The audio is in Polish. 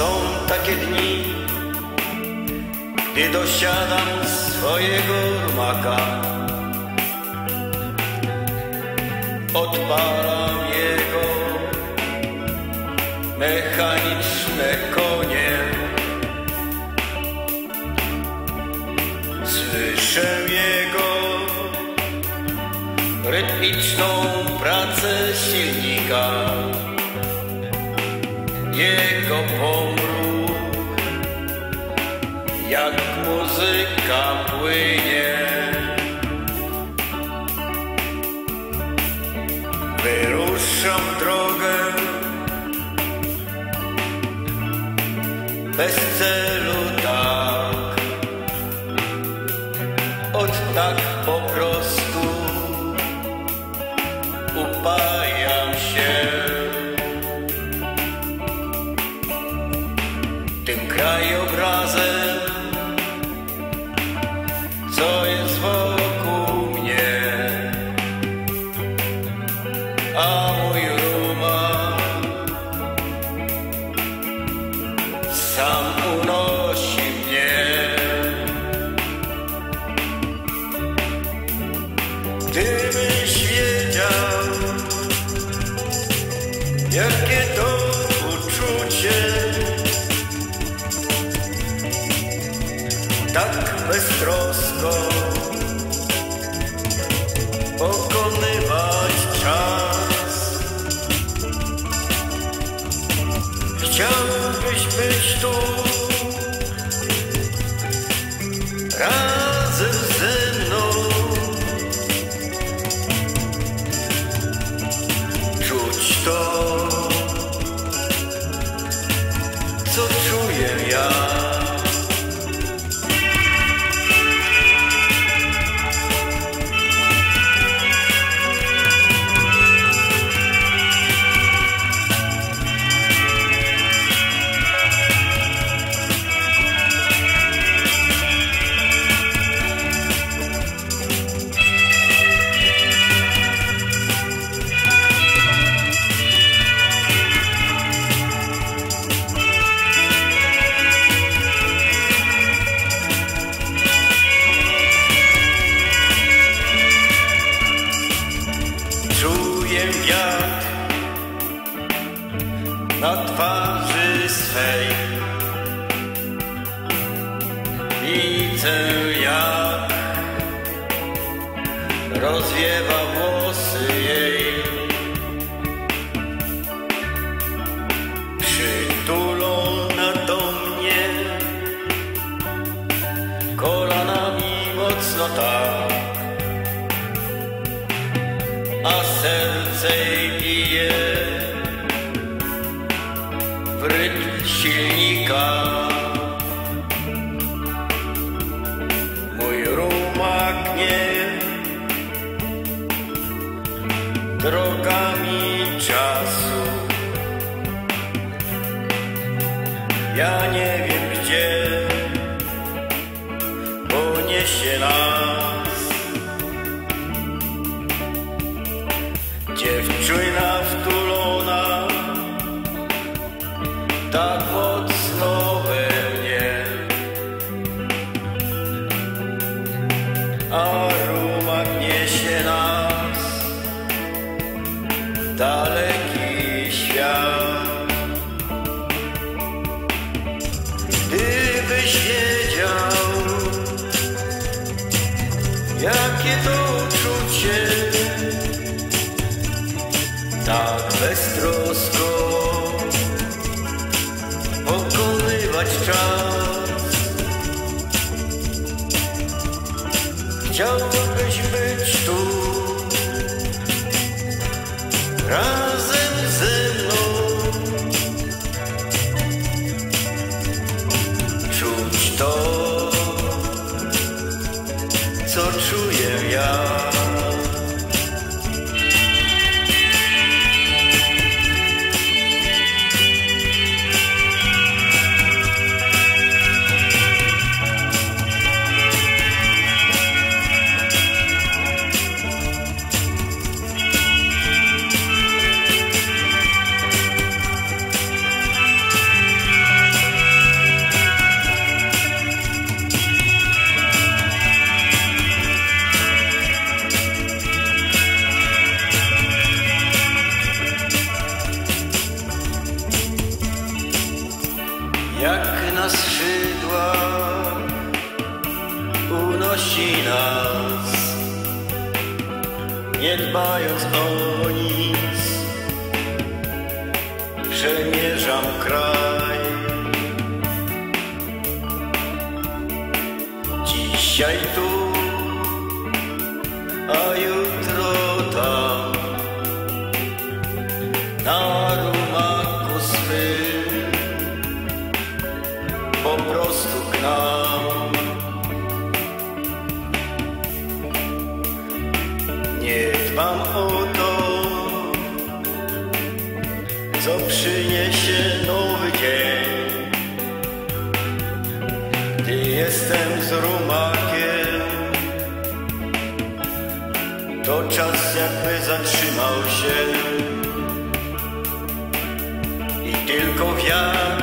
Są takie dni, gdy dosiadam swojego rumaka. Odpalam jego mechaniczne konie. Słyszę jego rytmiczną pracę silnika. Jego pomruk jak muzyka płynie. Wyruszam drogę bez celu tak, od tak tym krajobrazem, co jest wokół mnie, a mój rumak sam unosi tak beztrosko pokonywać czas. Chciałbyś być tu razem ze mną. Czuć to, co czuję ja. Widzę jak rozwiewa włosy jej. Przytulona do mnie kolanami mocno tak a serce jej bije w rytm silnika. Ja nie wiem gdzie poniesie nas. Dziewczyna wtulona tak tak beztrosko pokonywać czas. Chciałbyś być tu razem jak na skrzydła unosi nas, nie dbając o nic. Przemierzam kraj. Dzisiaj tu, po prostu k nam. Nie dbam o to, co przyniesie nowy dzień. Gdy jestem z rumakiem, to czas jakby zatrzymał się i tylko wiatr